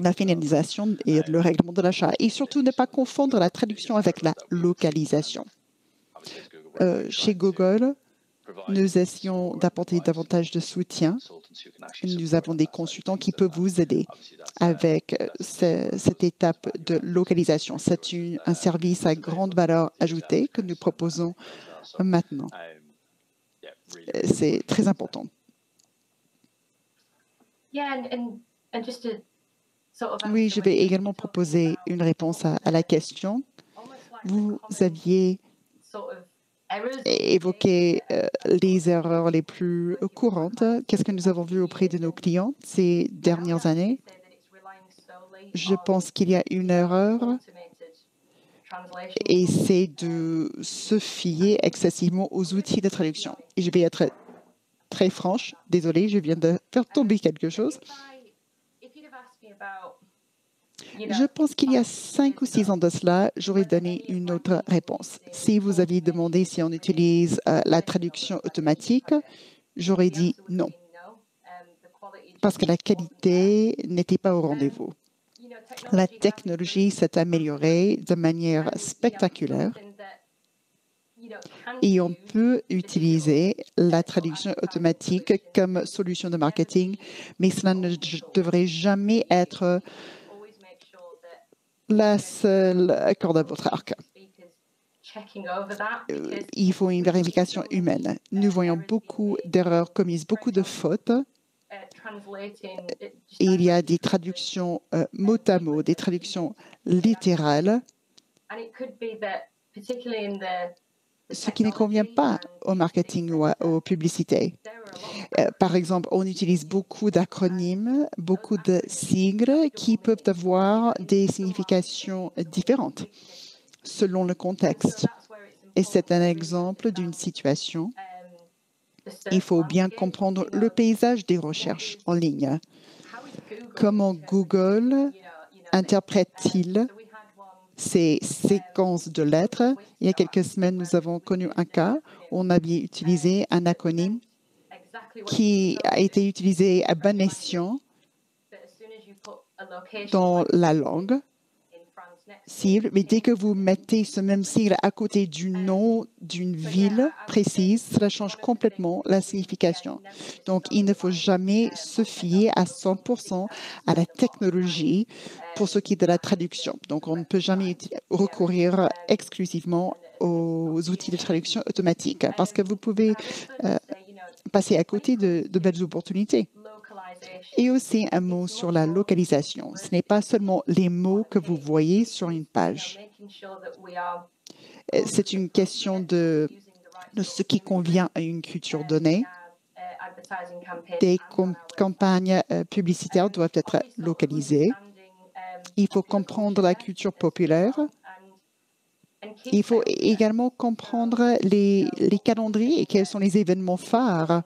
la finalisation et le règlement de l'achat et surtout ne pas confondre la traduction avec la localisation. Euh, chez Google, nous essayons d'apporter davantage de soutien. Nous avons des consultants qui peuvent vous aider avec cette étape de localisation. C'est un service à grande valeur ajoutée que nous proposons maintenant. C'est très important. Oui, je vais également proposer une réponse à la question. Vous aviez évoquer euh, les erreurs les plus courantes. Qu'est-ce que nous avons vu auprès de nos clients ces dernières années? Je pense qu'il y a une erreur et c'est de se fier excessivement aux outils de traduction. Et je vais être très franche. Désolée, je viens de faire tomber quelque chose. Je pense qu'il y a cinq ou six ans de cela, j'aurais donné une autre réponse. Si vous aviez demandé si on utilise euh, la traduction automatique, j'aurais dit non, parce que la qualité n'était pas au rendez-vous. La technologie s'est améliorée de manière spectaculaire et on peut utiliser la traduction automatique comme solution de marketing, mais cela ne devrait jamais être la seule corde à votre arc. Euh, il faut une vérification humaine. Nous voyons beaucoup d'erreurs commises, beaucoup de fautes. Et il y a des traductions euh, mot à mot, des traductions littérales, ce qui ne convient pas au marketing ou aux publicités. Euh, par exemple, on utilise beaucoup d'acronymes, beaucoup de sigles qui peuvent avoir des significations différentes selon le contexte. Et c'est un exemple d'une situation Il faut bien comprendre le paysage des recherches en ligne. Comment Google interprète-t-il ces séquences de lettres. Il y a quelques semaines, nous avons connu un cas où on avait utilisé un acronyme qui a été utilisé à bon dans la langue cible, mais dès que vous mettez ce même sigle à côté du nom d'une ville précise, cela change complètement la signification. Donc, il ne faut jamais se fier à 100% à la technologie pour ce qui est de la traduction. Donc, on ne peut jamais recourir exclusivement aux outils de traduction automatique parce que vous pouvez euh, passer à côté de, de belles opportunités. Et aussi un mot sur la localisation. Ce n'est pas seulement les mots que vous voyez sur une page. C'est une question de, ce qui convient à une culture donnée. Des campagnes euh, publicitaires doivent être localisées. Il faut comprendre la culture populaire. Il faut également comprendre les calendriers et quels sont les événements phares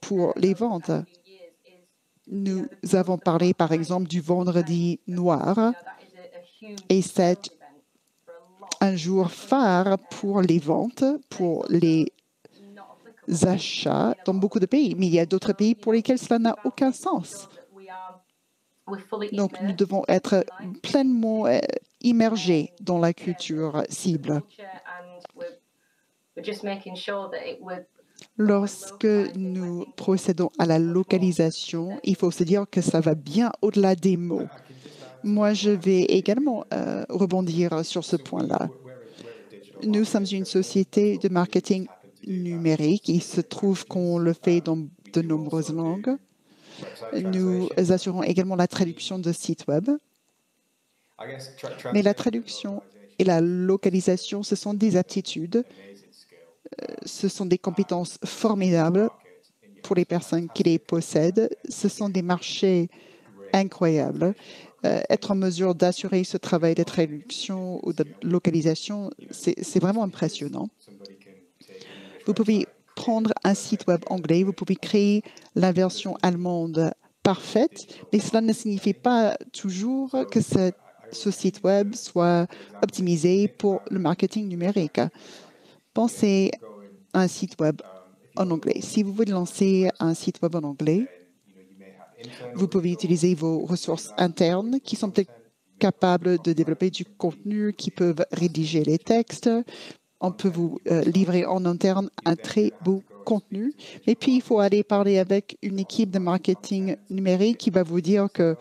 pour les ventes. Nous avons parlé, par exemple, du vendredi noir et c'est un jour phare pour les ventes, pour les achats dans beaucoup de pays. Mais il y a d'autres pays pour lesquels cela n'a aucun sens. Donc, nous devons être pleinement euh, immergés dans la culture cible. Lorsque nous procédons à la localisation, il faut se dire que ça va bien au-delà des mots. Moi, je vais également euh, rebondir sur ce point-là. Nous sommes une société de marketing numérique. Il se trouve qu'on le fait dans de nombreuses langues. Nous assurons également la traduction de sites web. Mais la traduction et la localisation, ce sont des aptitudes ce sont des compétences formidables pour les personnes qui les possèdent. Ce sont des marchés incroyables. Euh, être en mesure d'assurer ce travail de traduction ou de localisation, c'est vraiment impressionnant. Vous pouvez prendre un site web anglais, vous pouvez créer la version allemande parfaite, mais cela ne signifie pas toujours que ce site web soit optimisé pour le marketing numérique. Pensez à un site web en anglais. Si vous voulez lancer un site web en anglais, vous pouvez utiliser vos ressources internes qui sont peut-être capables de développer du contenu, qui peuvent rédiger les textes. On peut vous euh, livrer en interne un très beau contenu. Et puis, il faut aller parler avec une équipe de marketing numérique qui va vous dire que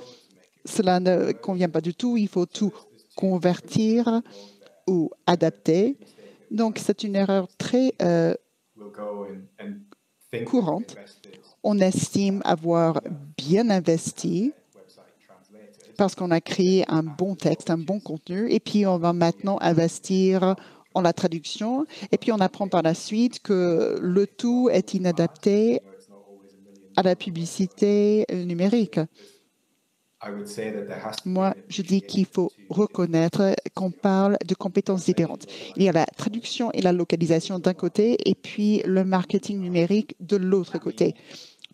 cela ne convient pas du tout. Il faut tout convertir ou adapter. Donc, c'est une erreur très euh, courante. On estime avoir bien investi parce qu'on a créé un bon texte, un bon contenu, et puis on va maintenant investir en la traduction, et puis on apprend par la suite que le tout est inadapté à la publicité numérique. Moi, je dis qu'il faut reconnaître qu'on parle de compétences différentes. Il y a la traduction et la localisation d'un côté et puis le marketing numérique de l'autre côté.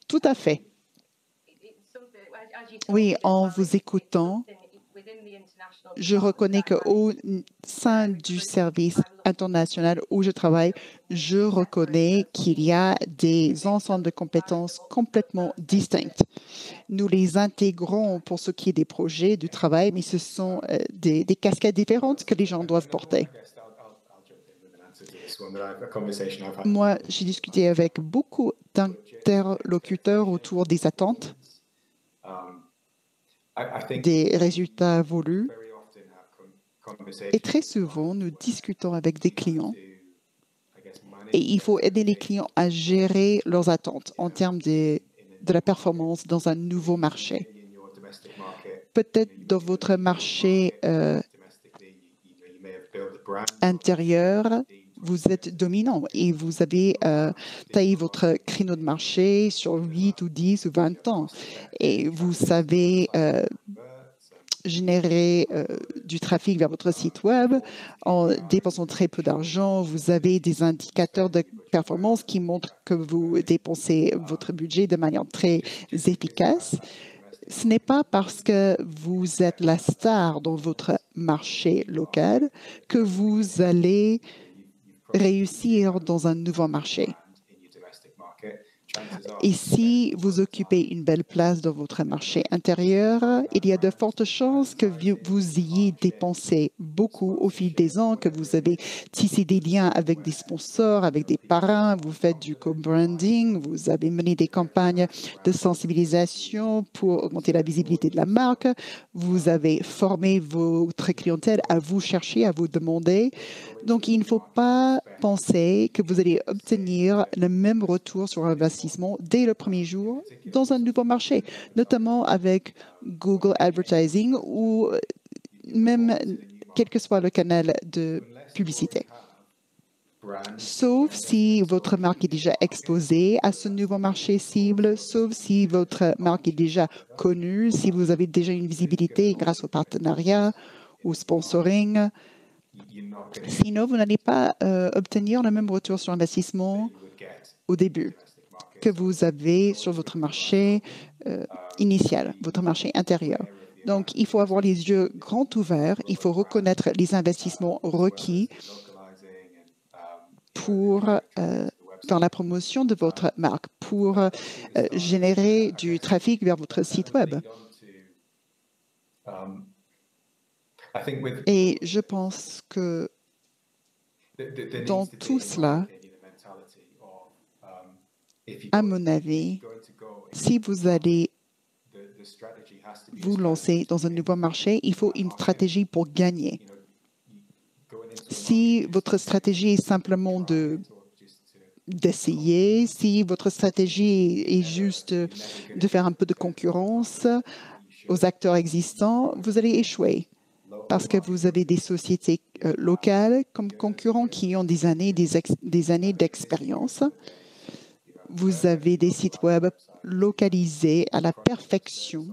Tout à fait. Oui, en vous écoutant, je reconnais qu'au sein du service international où je travaille, je reconnais qu'il y a des ensembles de compétences complètement distinctes. Nous les intégrons pour ce qui est des projets, du travail, mais ce sont euh, des, des casquettes différentes que les gens doivent porter. Moi, j'ai discuté avec beaucoup d'interlocuteurs autour des attentes, des résultats voulus. Et très souvent, nous discutons avec des clients. Et il faut aider les clients à gérer leurs attentes en termes de, de la performance dans un nouveau marché. Peut-être dans votre marché euh, intérieur, vous êtes dominant et vous avez euh, taillé votre créneau de marché sur 8 ou 10 ou 20 ans. Et vous savez euh, générer euh, du trafic vers votre site web en dépensant très peu d'argent. Vous avez des indicateurs de performance qui montrent que vous dépensez votre budget de manière très efficace. Ce n'est pas parce que vous êtes la star dans votre marché local que vous allez réussir dans un nouveau marché. Et si vous occupez une belle place dans votre marché intérieur, il y a de fortes chances que vous ayez dépensé beaucoup au fil des ans, que vous avez tissé des liens avec des sponsors, avec des parrains, vous faites du co-branding, vous avez mené des campagnes de sensibilisation pour augmenter la visibilité de la marque, vous avez formé votre clientèle à vous chercher, à vous demander donc, il ne faut pas penser que vous allez obtenir le même retour sur investissement dès le premier jour dans un nouveau marché, notamment avec Google Advertising ou même quel que soit le canal de publicité. Sauf si votre marque est déjà exposée à ce nouveau marché cible, sauf si votre marque est déjà connue, si vous avez déjà une visibilité grâce au partenariat ou sponsoring, Sinon, vous n'allez pas euh, obtenir le même retour sur investissement au début que vous avez sur votre marché euh, initial, votre marché intérieur. Donc, il faut avoir les yeux grands ouverts, il faut reconnaître les investissements requis pour euh, dans la promotion de votre marque, pour générer du trafic vers votre site Web. Et je pense que dans tout cela, à mon avis, si vous allez vous lancer dans un nouveau marché, il faut une stratégie pour gagner. Si votre stratégie est simplement de d'essayer, si votre stratégie est juste de faire un peu de concurrence aux acteurs existants, vous allez échouer parce que vous avez des sociétés euh, locales comme concurrents qui ont des années, des, années d'expérience. Vous avez des sites web localisés à la perfection.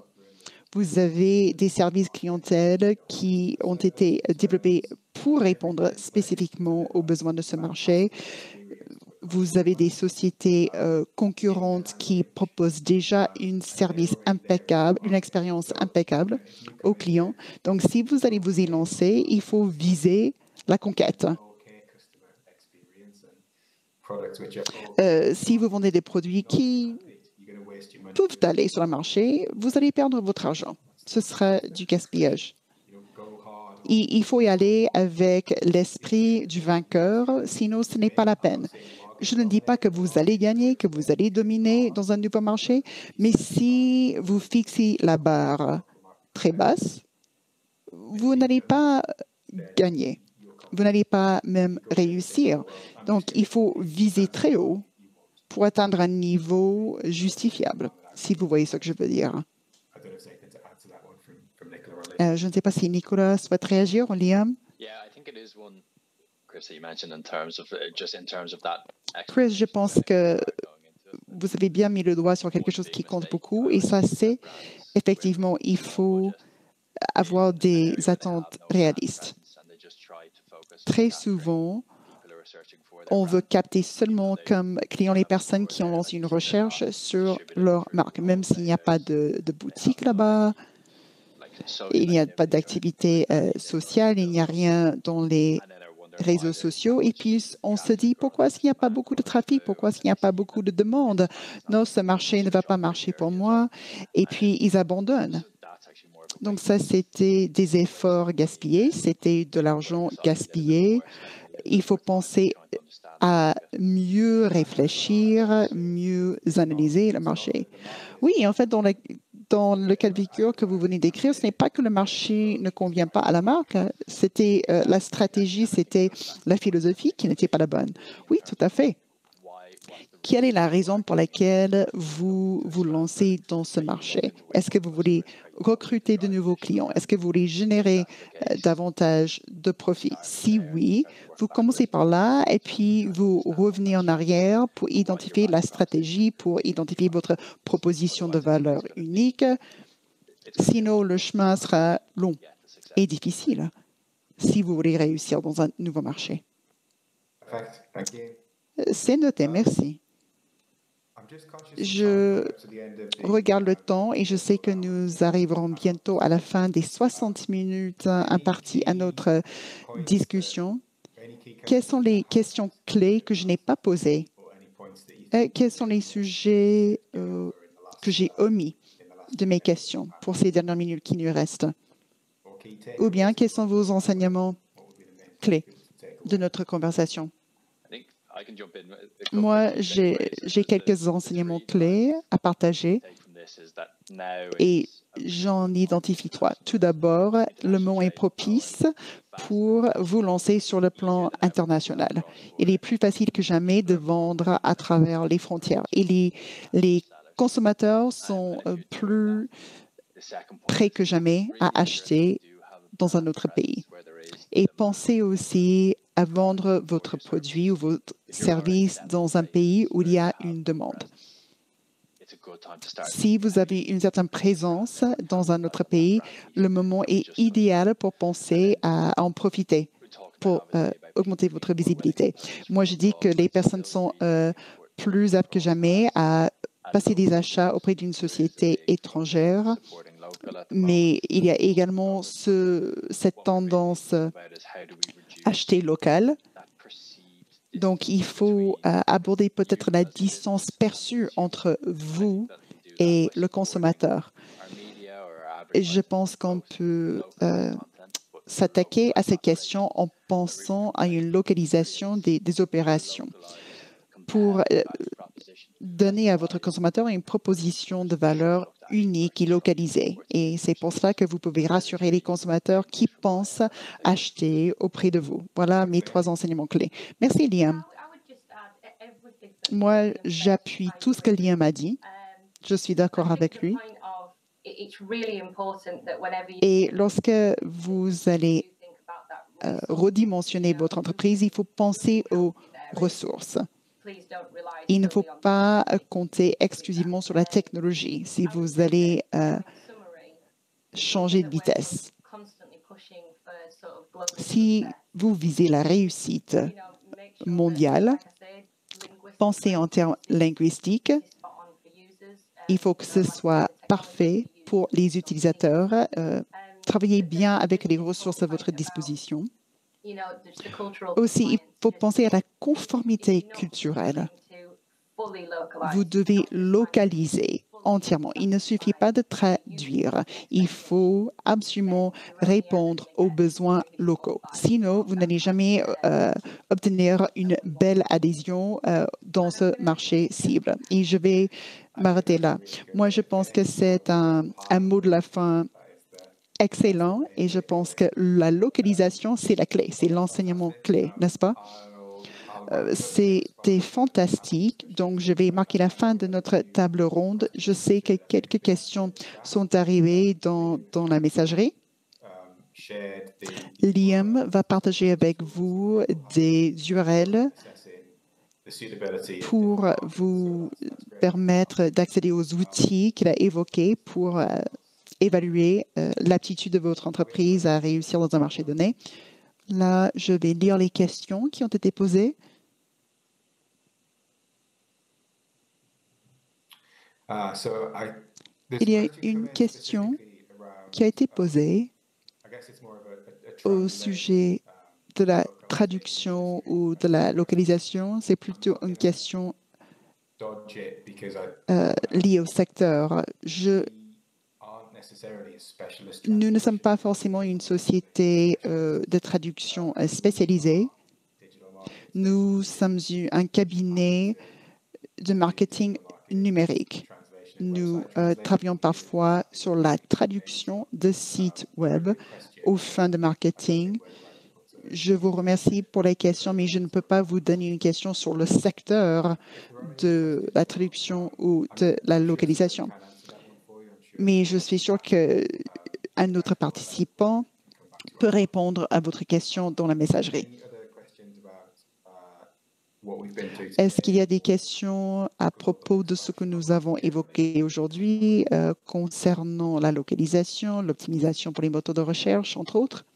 Vous avez des services clientèle qui ont été développés pour répondre spécifiquement aux besoins de ce marché vous avez des sociétés euh, concurrentes qui proposent déjà un service impeccable, une expérience impeccable aux clients. Donc, si vous allez vous y lancer, il faut viser la conquête. Euh, si vous vendez des produits qui peuvent aller sur le marché, vous allez perdre votre argent. Ce sera du gaspillage. Il faut y aller avec l'esprit du vainqueur, sinon ce n'est pas la peine. Je ne dis pas que vous allez gagner, que vous allez dominer dans un nouveau marché, mais si vous fixez la barre très basse, vous n'allez pas gagner. Vous n'allez pas même réussir. Donc, il faut viser très haut pour atteindre un niveau justifiable, si vous voyez ce que je veux dire. Euh, je ne sais pas si Nicolas souhaite réagir ou Liam. Chris, je pense que vous avez bien mis le doigt sur quelque chose qui compte beaucoup et ça, c'est effectivement, il faut avoir des attentes réalistes. Très souvent, on veut capter seulement comme clients les personnes qui ont lancé une recherche sur leur marque, même s'il n'y a pas de, boutique là-bas, il n'y a pas d'activité euh, sociale, il n'y a rien dans les réseaux sociaux. Et puis, on se dit, pourquoi est-ce qu'il n'y a pas beaucoup de trafic? Pourquoi est-ce qu'il n'y a pas beaucoup de demandes? Non, ce marché ne va pas marcher pour moi. Et puis, ils abandonnent. Donc, ça, c'était des efforts gaspillés, c'était de l'argent gaspillé. Il faut penser à mieux réfléchir, mieux analyser le marché. Oui, en fait, dans la dans le cas de figure que vous venez d'écrire, ce n'est pas que le marché ne convient pas à la marque, c'était euh, la stratégie, c'était la philosophie qui n'était pas la bonne. Oui, tout à fait. Quelle est la raison pour laquelle vous vous lancez dans ce marché? Est-ce que vous voulez recruter de nouveaux clients? Est-ce que vous voulez générer euh, davantage de profits? Si oui, vous commencez par là et puis vous revenez en arrière pour identifier la stratégie, pour identifier votre proposition de valeur unique. Sinon, le chemin sera long et difficile si vous voulez réussir dans un nouveau marché. C'est noté, merci. Je regarde le temps et je sais que nous arriverons bientôt à la fin des 60 minutes imparties à notre discussion. Quelles sont les questions clés que je n'ai pas posées? Euh, quels sont les sujets euh, que j'ai omis de mes questions pour ces dernières minutes qui nous restent? Ou bien, quels sont vos enseignements clés de notre conversation? Moi, j'ai quelques enseignements clés à partager et j'en identifie trois. Tout d'abord, le moment est propice pour vous lancer sur le plan international. Il est plus facile que jamais de vendre à travers les frontières et les, les consommateurs sont euh, plus prêts que jamais à acheter dans un autre pays. Et pensez aussi à vendre votre produit ou votre service dans un pays où il y a une demande. Si vous avez une certaine présence dans un autre pays, le moment est idéal pour penser à en profiter, pour euh, augmenter votre visibilité. Moi, je dis que les personnes sont euh, plus aptes que jamais à passer des achats auprès d'une société étrangère, mais il y a également ce, cette tendance acheter local. Donc, il faut euh, aborder peut-être la distance perçue entre vous et le consommateur. Et je pense qu'on peut euh, s'attaquer à cette question en pensant à une localisation des, des opérations. pour euh, donner à votre consommateur une proposition de valeur unique et localisée. Et c'est pour cela que vous pouvez rassurer les consommateurs qui pensent acheter auprès de vous. Voilà mes trois enseignements clés. Merci, Liam. Moi, j'appuie tout ce que Liam a dit. Je suis d'accord avec lui. Et lorsque vous allez euh, redimensionner votre entreprise, il faut penser aux ressources. Il ne faut pas compter exclusivement sur la technologie si vous allez euh, changer de vitesse. Si vous visez la réussite mondiale, pensez en termes linguistiques. Il faut que ce soit parfait pour les utilisateurs. Euh, travaillez bien avec les ressources à votre disposition. Aussi, il faut penser à la conformité culturelle. Vous devez localiser entièrement. Il ne suffit pas de traduire. Il faut absolument répondre aux besoins locaux. Sinon, vous n'allez jamais euh, obtenir une belle adhésion euh, dans ce marché cible. Et je vais m'arrêter là. Moi, je pense que c'est un, un mot de la fin excellent et je pense que la localisation, c'est la clé, c'est l'enseignement clé, n'est-ce pas? Euh, c'était fantastique. Donc, je vais marquer la fin de notre table ronde. Je sais que quelques questions sont arrivées dans, la messagerie. Liam va partager avec vous des URL pour vous permettre d'accéder aux outils qu'il a évoqués pour euh, évaluer euh, l'aptitude de votre entreprise à réussir dans un marché donné. Là, je vais lire les questions qui ont été posées. Ah, Il y a une question qui a été posée au sujet de la traduction ou de la localisation. C'est plutôt une question euh, liée au secteur. Je nous ne sommes pas forcément une société euh, de traduction euh, spécialisée. Nous sommes un cabinet de marketing numérique. Nous euh, travaillons parfois sur la traduction de sites web aux fins de marketing. Je vous remercie pour les questions, mais je ne peux pas vous donner une question sur le secteur de la traduction ou de la localisation mais je suis sûr qu'un autre participant peut répondre à votre question dans la messagerie. Est-ce qu'il y a des questions à propos de ce que nous avons évoqué aujourd'hui euh, concernant la localisation, l'optimisation pour les moteurs de recherche, entre autres?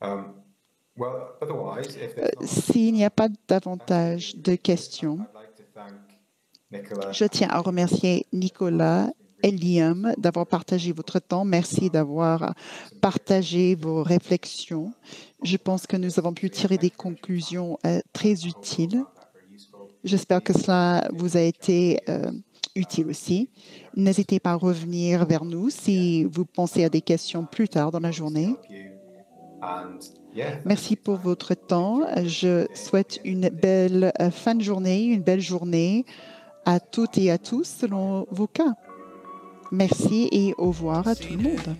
Um, Euh, S'il n'y a pas davantage de questions, je tiens à remercier Nicolas et Liam d'avoir partagé votre temps. Merci d'avoir partagé vos réflexions. Je pense que nous avons pu tirer des conclusions euh, très utiles. J'espère que cela vous a été euh, utile aussi. N'hésitez pas à revenir vers nous si vous pensez à des questions plus tard dans la journée. Merci pour votre temps. Je souhaite une belle euh, fin de journée, une belle journée à toutes et à tous selon vos cas. Merci et au revoir à tout le monde.